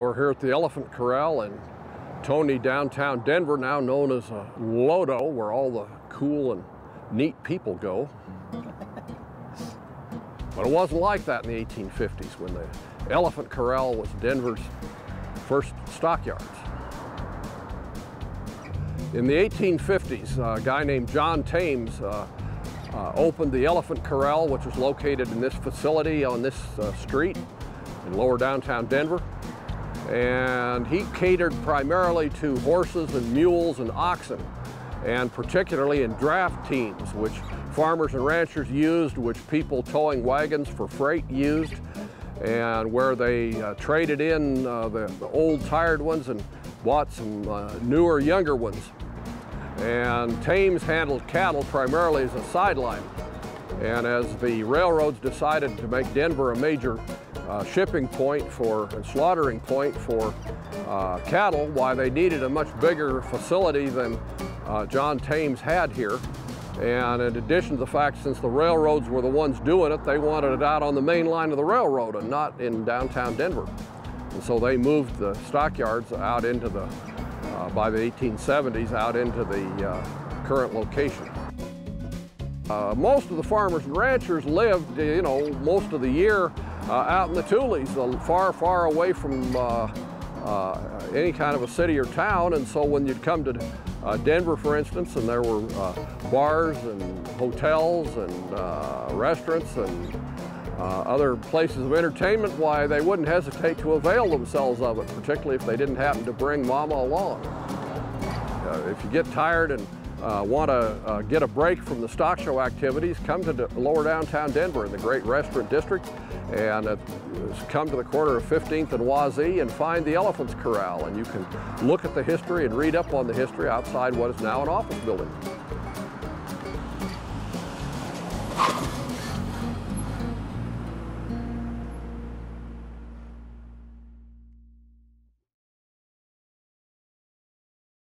We're here at the Elephant Corral in Tony, downtown Denver, now known as uh, Lodo, where all the cool and neat people go. But it wasn't like that in the 1850s when the Elephant Corral was Denver's first stockyards. In the 1850s, a guy named John Thames uh, uh, opened the Elephant Corral, which was located in this facility on this uh, street in lower downtown Denver and he catered primarily to horses and mules and oxen, and particularly in draft teams, which farmers and ranchers used, which people towing wagons for freight used, and where they uh, traded in uh, the, the, old tired ones and bought some uh, newer, younger ones. And Thames handled cattle primarily as a sideline. And as the railroads decided to make Denver a major uh, shipping point for and slaughtering point for uh, cattle, why they needed a much bigger facility than uh, John Thames had here. And in addition to the fact, since the railroads were the ones doing it, they wanted it out on the main line of the railroad and not in downtown Denver. And so they moved the stockyards out into the, uh, by the 1870s, out into the uh, current location. Uh, most of the farmers and ranchers lived, you know, most of the year uh, out in the Tules, uh, far, far away from uh, uh, any kind of a city or town. And so when you'd come to uh, Denver, for instance, and there were bars and hotels and restaurants and other places of entertainment, why they wouldn't hesitate to avail themselves of it, particularly if they didn't happen to bring mama along. if you get tired and uh, want to uh, get a break from the stock show activities, come to lower downtown Denver in the great restaurant district and uh, come to the corner of 15th and Wazee and find the Elephant's Corral. And you can look at the history and read up on the history outside what is now an office building.